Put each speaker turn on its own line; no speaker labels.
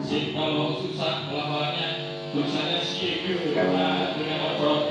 si kalau susah melawannya tulisannya si nah dengan upload